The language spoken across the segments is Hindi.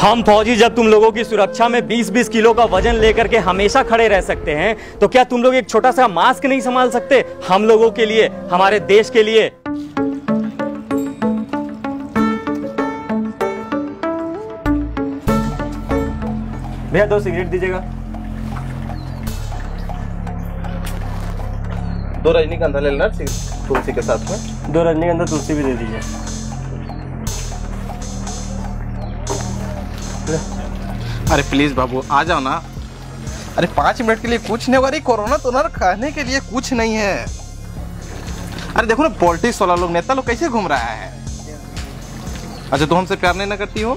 हम फौजी जब तुम लोगों की सुरक्षा में 20-20 किलो का वज़न लेकर के हमेशा खड़े रह सकते हैं तो क्या तुम लोग एक छोटा सा मास्क नहीं संभाल सकते? हम लोगों के लिए हमारे देश के लिए। भैया दो सिगरेट दीजिएगा। दो रजनीगंधा ले लेना तुलसी के साथ में। दो रजनीगंधा तुलसी भी दे दीजिए। अरे प्लीज़ बाबू आ जाओ ना। अरे पाँच मिनट के लिए कुछ नहीं होगा। अरे कोरोना तो ना खाने के लिए कुछ नहीं है। अरे देखो ना पॉलिटिक्स वाला लोग नेता लोग कैसे घूम रहा है? अच्छा तुम हमसे प्यार नहीं ना करती हो?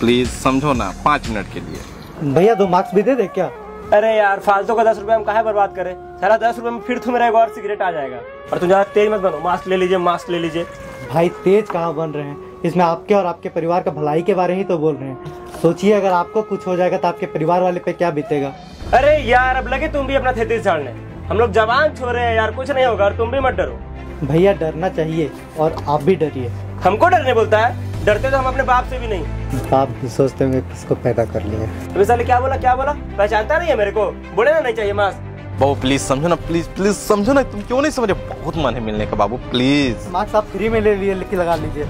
प्लीज़ समझो ना पाँच मिनट के लिए। भैया दो मार्क्स भी दे दे क्या? अरे यार फालतू का दस रुपए हम कहा बर्बाद करें? सारा दस रुपए में फिर तुम्हें एक और सिगरेट आ जाएगा। और तुम ज़्यादा तेज मत बनो। मास्क ले लीजिए मास्क ले लीजिए। भाई तेज कहाँ बन रहे हैं? इसमें आपके और आपके परिवार का भलाई के बारे ही तो बोल रहे हैं। सोचिए अगर आपको कुछ हो जाएगा तो आपके परिवार वाले पे क्या बीतेगा? अरे यार अब लगे तुम भी अपना थेतीस झाड़ने हम लोग जवान छोरे हैं यार कुछ नहीं होगा और तुम भी मत डरो। भैया डरना चाहिए और आप भी डरिए। हमको डरने बोलता है? डरते तो हम अपने बाप से भी नहीं। बाप भी सोचते होंगे किसको पैदा कर लिए अभी साले क्या बोला क्या बोला? पहचानता नहीं है मेरे को। बोले ना नहीं चाहिए मास्क बाबू प्लीज़ समझो ना प्लीज़ प्लीज़ समझो ना तुम क्यों नहीं समझ? रहे बहुत मन है मिलने का बाबू प्लीज़ मास्क आप फ्री में ले लिए लेके लगा लीजिए।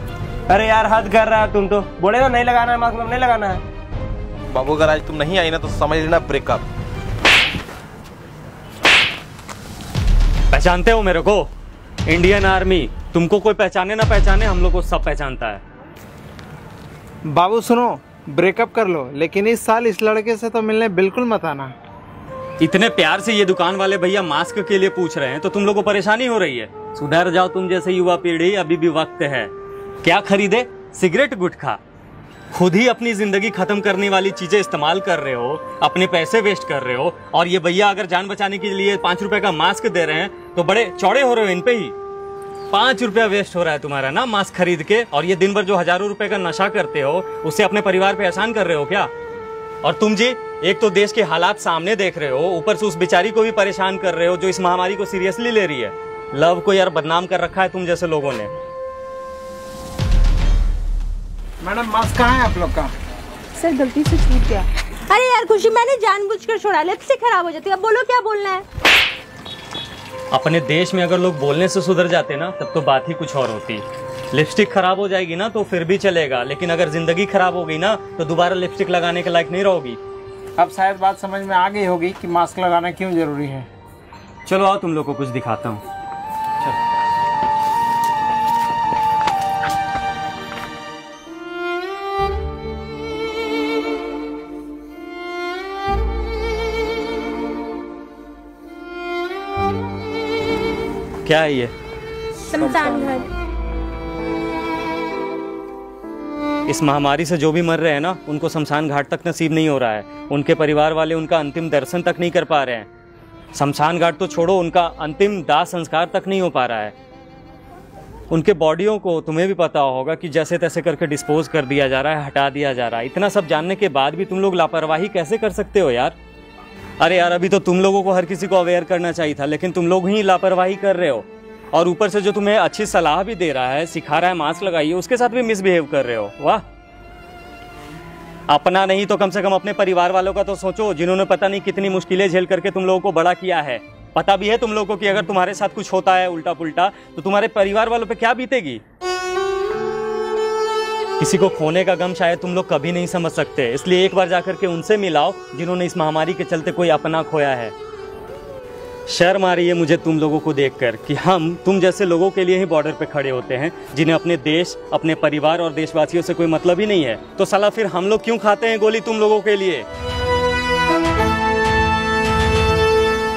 अरे यार हद कर रहा है तुम तो। बोले ना नहीं लगाना है मास्क नहीं लगाना है। बाबू अगर आज तुम नहीं आई ना तो समझ लेना ब्रेकअप पहचानते हो मेरे को? इंडियन आर्मी तुमको कोई पहचाने ना पहचाने हम लोग को सब पहचानता है। बाबू सुनो ब्रेकअप कर लो लेकिन इस साल इस लड़के से तो मिलने बिल्कुल मत आना। इतने प्यार से ये दुकान वाले भैया मास्क के लिए पूछ रहे हैं तो तुम लोग को परेशानी हो रही है। सुधर जाओ तुम जैसे युवा पीढ़ी अभी भी वक्त है। क्या खरीदे? सिगरेट गुटखा। खुद ही अपनी ज़िंदगी खत्म करने वाली चीज़ें इस्तेमाल कर रहे हो, अपने पैसे वेस्ट कर रहे हो, और ये भैया अगर जान बचाने के लिए पाँच रुपए का मास्क दे रहे हैं तो बड़े चौड़े हो रहे हो इन पे ही। पाँच रुपया वेस्ट हो रहा है तुम्हारा ना मास्क खरीद के, और ये दिन भर जो हज़ारों रुपए का नशा करते हो उससे अपने परिवार पे एहसान कर रहे हो क्या? और तुम जी, एक तो देश के हालात सामने देख रहे हो, ऊपर से उस बेचारी को भी परेशान कर रहे हो, जो इस महामारी को सीरियसली ले रही है। लव को यार बदनाम कर रखा है तुम जैसे लोगों ने। मैडम मास्क कहाँ है आप लोग का? सर गलती से छूट गया। अरे यार खुशी मैंने जानबूझकर छोड़ा लिपस्टिक खराब हो जाती है। अब बोलो क्या बोलना है? अपने देश में अगर लोग बोलने से सुधर जाते ना तब तो बात ही कुछ और होती। लिपस्टिक खराब हो जाएगी ना तो फिर भी चलेगा। लेकिन अगर ज़िंदगी खराब हो गई ना तो दोबारा लिपस्टिक लगाने के लायक नहीं रहोगी। अब शायद बात समझ में आ गई होगी कि मास्क लगाना क्यों ज़रूरी है। चलो आओ तुम लोग को कुछ दिखाता हूँ। क्या है ये? शमशान घाट इस महामारी से जो भी मर रहे हैं ना उनको शमशान घाट तक नसीब नहीं हो रहा है। उनके परिवार वाले उनका अंतिम दर्शन तक नहीं कर पा रहे हैं। शमशान घाट तो छोड़ो उनका अंतिम दाह संस्कार तक नहीं हो पा रहा है। उनके बॉडियों को तुम्हें भी पता होगा कि जैसे तैसे करके डिस्पोज कर दिया जा रहा है हटा दिया जा रहा है। इतना सब जानने के बाद भी तुम लोग लापरवाही कैसे कर सकते हो यार? अरे यार, अभी तो तुम लोगों को हर किसी को अवेयर करना चाहिए था, लेकिन तुम लोग ही लापरवाही कर रहे हो। और ऊपर से जो तुम्हें अच्छी सलाह भी दे रहा है, सिखा रहा है मास्क लगाइए, उसके साथ भी मिसबिहेव कर रहे हो। वाह। अपना नहीं तो कम से कम अपने परिवार वालों का तो सोचो, जिन्होंने पता नहीं कितनी मुश्किलें झेल करके तुम लोगों को बड़ा किया है। पता भी है तुम लोगों को कि अगर तुम्हारे साथ कुछ होता है उल्टा पुल्टा तो तुम्हारे परिवार वालों पे क्या बीतेगी? किसी को खोने का गम शायद तुम लोग कभी नहीं समझ सकते। इसलिए एक बार जाकर के उनसे मिलाओ, जिन्होंने इस महामारी के चलते कोई अपना खोया है। शर्म आ रही है मुझे तुम लोगों को देखकर कि हम, तुम जैसे लोगों के लिए ही बॉर्डर पे खड़े होते हैं, जिन्हें अपने देश, अपने परिवार और देशवासियों से कोई मतलब ही नहीं है। तो सलाह फिर हम लोग क्यों खाते हैं गोली तुम लोगों के लिए?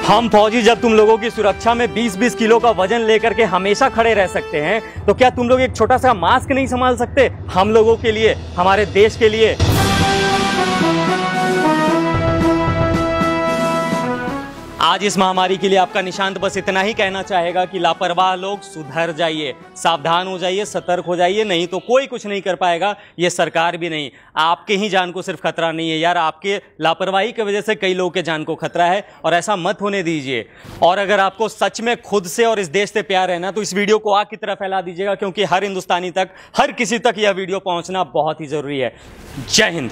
हम फौजी, जब तुम लोगों की सुरक्षा में 20-20 किलो का वज़न लेकर के हमेशा खड़े रह सकते हैं तो क्या तुम लोग एक छोटा सा मास्क नहीं संभाल सकते? हम लोगों के लिए, हमारे देश के लिए। आज इस महामारी के लिए आपका निशांत बस इतना ही कहना चाहेगा कि लापरवाह लोग सुधर जाइए, सावधान हो जाइए, सतर्क हो जाइए, नहीं तो कोई कुछ नहीं कर पाएगा, ये सरकार भी नहीं। आपके ही जान को सिर्फ़ खतरा नहीं है यार, आपके लापरवाही की वजह से कई लोगों के जान को खतरा है, और ऐसा मत होने दीजिए। और अगर आपको सच में खुद से और इस देश से प्यार है ना तो इस वीडियो को आग की तरह फैला दीजिएगा, क्योंकि हर हिंदुस्तानी तक, हर किसी तक यह वीडियो पहुँचना बहुत ही ज़रूरी है। जय हिंद।